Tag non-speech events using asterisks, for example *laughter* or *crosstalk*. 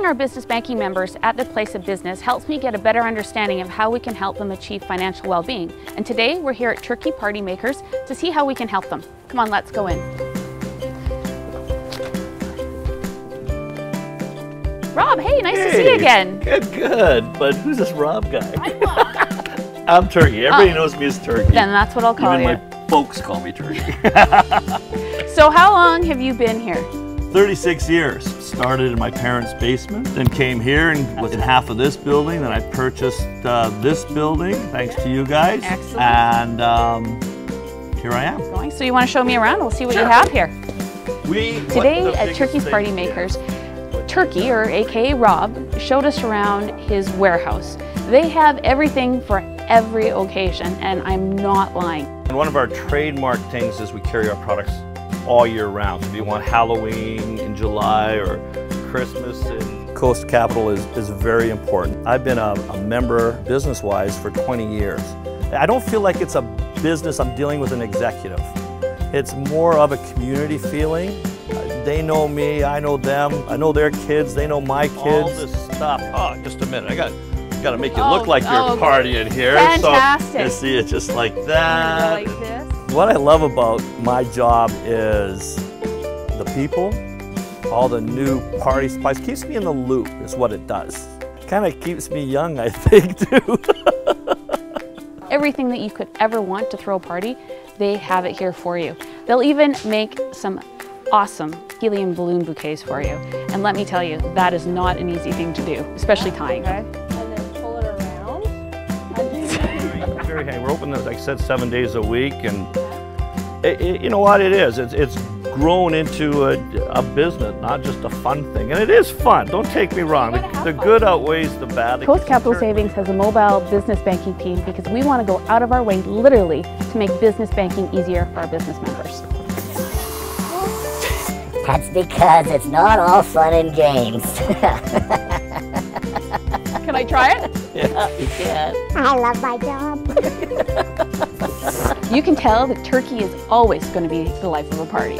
Supporting our business banking members at the place of business helps me get a better understanding of how we can help them achieve financial well-being. And today we're here at Turkey Party Makers to see how we can help them. Come on, let's go in. Rob, hey, nice hey, to see you again. Good, good. But who's this Rob guy? *laughs* I'm Turkey. Everybody oh. knows me as Turkey. Then that's what I'll call Even you. my folks call me Turkey. *laughs* *laughs* so how long have you been here? 36 years. Started in my parents' basement, then came here and was in half of this building. Then I purchased uh, this building, thanks to you guys. Excellent. And um, here I am. So you want to show me around? We'll see what sure. you have here. We Today at Turkey's Party Makers, Turkey, or aka Rob, showed us around his warehouse. They have everything for every occasion, and I'm not lying. And one of our trademark things is we carry our products all year round. So if you want Halloween in July or Christmas in Coast Capital is, is very important. I've been a, a member business-wise for 20 years. I don't feel like it's a business I'm dealing with an executive. It's more of a community feeling. They know me, I know them, I know their kids, they know my kids. All this stuff. Oh, just a minute. I got got to make it oh, look like you're oh, partying here. Fantastic. So you see it just like that. Like this. What I love about my job is the people, all the new party spice. Keeps me in the loop is what it does. Kind of keeps me young, I *laughs* think, too. Everything that you could ever want to throw a party, they have it here for you. They'll even make some awesome helium balloon bouquets for you. And let me tell you, that is not an easy thing to do, especially tying. Okay. And We're open, like I said, seven days a week. and it, it, you know what it is? It's, it's grown into a, a, business, not just a fun thing. And it is fun, don't take me wrong. The, the good outweighs the bad. Coast Capital Savings has a mobile business banking team because we want to go out of our way, literally, to make business banking easier for our business members. That's because it's not all fun and games. *laughs* can I try it? Yeah. *laughs* I love my job. *laughs* you can tell that turkey is always going to be the life of a party.